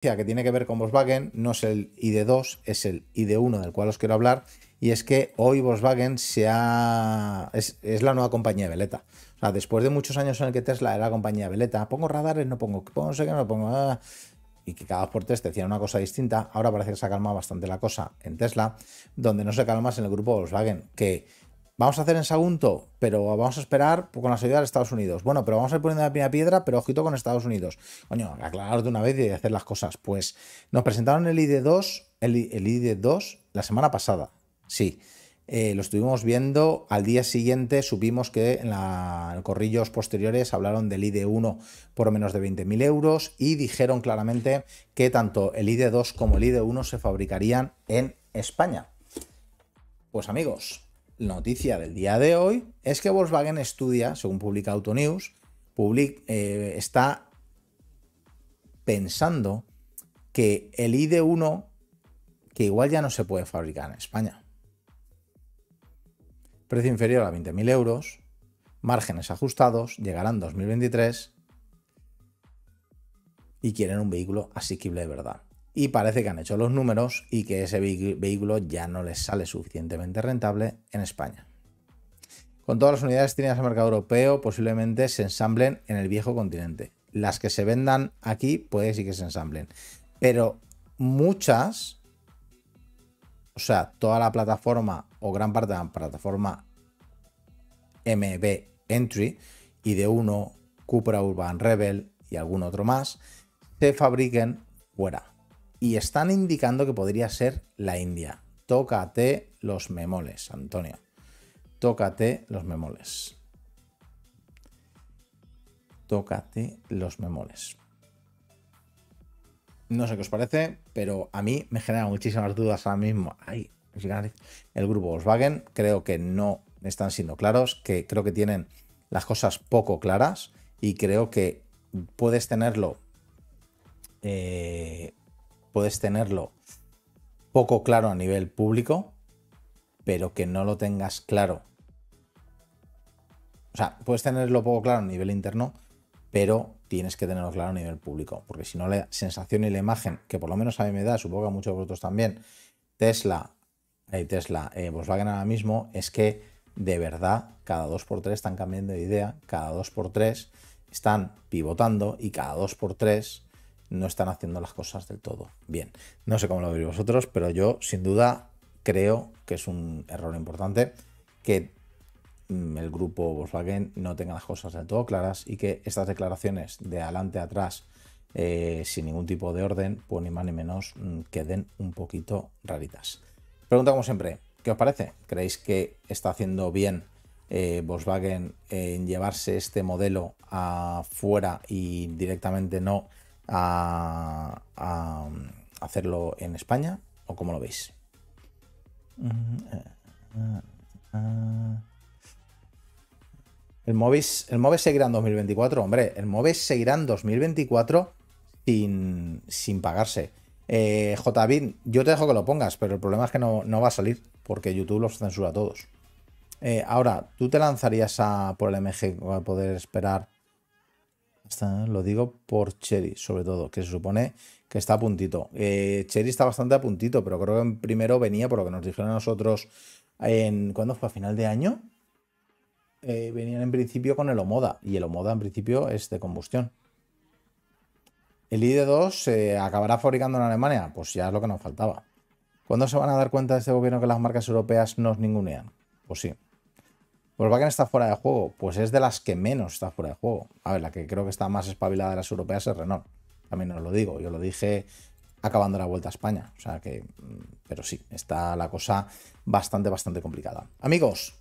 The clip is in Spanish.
que tiene que ver con Volkswagen no es el ID2, es el ID1 del cual os quiero hablar. Y es que hoy Volkswagen se ha... es, la nueva compañía de veleta. O sea, después de muchos años en el que Tesla era la compañía de veleta, pongo radares, no pongo, pongo no sé qué, no pongo nada. Y que cada dos por tres decían una cosa distinta. Ahora parece que se ha calmado bastante la cosa en Tesla, donde no se calma más en el grupo Volkswagen, que Vamos a hacer en Sagunto, pero vamos a esperar con la salida de Estados Unidos. Bueno, pero vamos a ir poniendo la primera piedra, pero ojito con Estados Unidos. Coño, aclarar de una vez y hacer las cosas. Pues nos presentaron el ID2, el, ID2 la semana pasada. Sí. Eh, lo estuvimos viendo. Al día siguiente supimos que en, los corrillos posteriores hablaron del ID1 por menos de 20.000 euros y dijeron claramente que tanto el ID2 como el ID1 se fabricarían en España. Pues amigos, noticia del día de hoy es que Volkswagen estudia, según publica Autonews, eh, está pensando que el ID1, que igual ya no se puede fabricar en España. Precio inferior a 20.000 euros, márgenes ajustados, llegarán en 2023 y quieren un vehículo asequible de verdad y parece que han hecho los números y que ese vehículo ya no les sale suficientemente rentable en España. Con todas las unidades destinadas al mercado europeo posiblemente se ensamblen en el viejo continente. Las que se vendan aquí puede sí que se ensamblen. Pero muchas, o sea, toda la plataforma o gran parte de la plataforma MB Entry y de uno Cupra Urban Rebel y algún otro más, se fabriquen fuera y están indicando que podría ser la India. Tócate los memoles, Antonio. Tócate los memoles. Tócate los memoles. No sé qué os parece, pero a mí me genera muchísimas dudas ahora mismo. Ay, el grupo Volkswagen creo que no están siendo claros, que creo que tienen las cosas poco claras y creo que puedes tenerlo eh, puedes tenerlo poco claro a nivel público, pero que no lo tengas claro. O sea, puedes tenerlo poco claro a nivel interno, pero tienes que tenerlo claro a nivel público, porque si no la sensación y la imagen, que por lo menos a mí me da, supongo que a muchos de vosotros también, Tesla, Tesla, eh, Volkswagen ahora mismo, es que de verdad cada 2x3 están cambiando de idea, cada 2x3 están pivotando y cada 2x3 no están haciendo las cosas del todo bien. No sé cómo lo veis vosotros, pero yo sin duda creo que es un error importante que mm, el grupo Volkswagen no tenga las cosas del todo claras y que estas declaraciones de adelante a atrás eh, sin ningún tipo de orden, pues ni más ni menos mm, queden un poquito raritas. Pregunta como siempre, ¿qué os parece? ¿Creéis que está haciendo bien eh, Volkswagen en llevarse este modelo afuera y directamente no a, hacerlo en España o cómo lo veis. El Movis, el seguirá en 2024, hombre, el Movis seguirá en 2024 sin, sin pagarse. Eh, yo te dejo que lo pongas, pero el problema es que no, va a salir porque YouTube los censura a todos. Eh, ahora, ¿tú te lanzarías a, por el MG a poder esperar lo digo por Cherry, sobre todo, que se supone que está a puntito. Eh, Cherry está bastante a puntito, pero creo que primero venía, por lo que nos dijeron a nosotros, en ¿cuándo fue? ¿A final de año? Eh, venían en principio con el Omoda, y el Omoda en principio es de combustión. ¿El ID2 se acabará fabricando en Alemania? Pues ya es lo que nos faltaba. ¿Cuándo se van a dar cuenta de este gobierno que las marcas europeas nos ningunean? Pues sí, Volkswagen está fuera de juego, pues es de las que menos está fuera de juego. A ver, la que creo que está más espabilada de las europeas es Renault. También os lo digo, yo lo dije acabando la vuelta a España. O sea que, mm, pero sí, está la cosa bastante, bastante complicada. Amigos,